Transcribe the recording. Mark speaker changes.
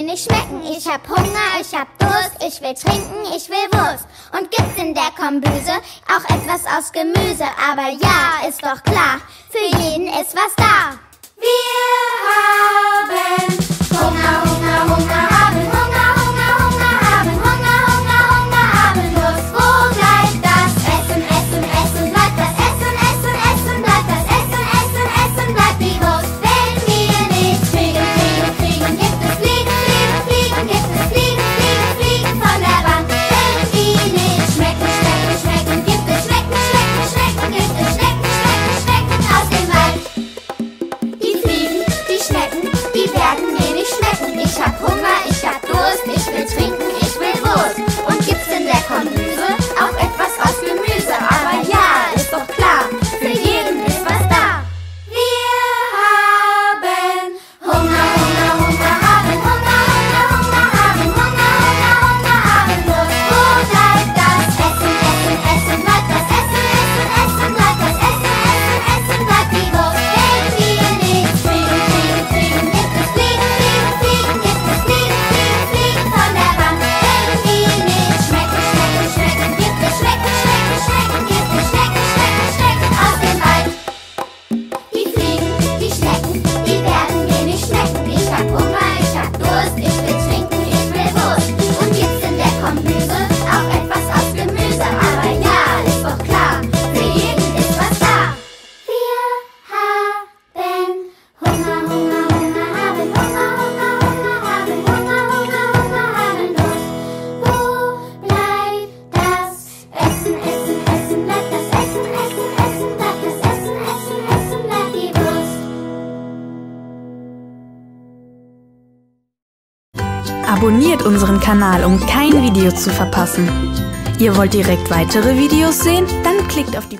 Speaker 1: mir nicht schmecken. Ich hab Hunger, ich hab Durst, ich will trinken, ich will Wurst. Und gibt's in der Kombüse auch etwas aus Gemüse? Aber ja, ist doch klar, für jeden ist was da. Wir haben
Speaker 2: Abonniert unseren Kanal, um kein Video zu verpassen. Ihr wollt direkt weitere Videos sehen? Dann klickt auf die...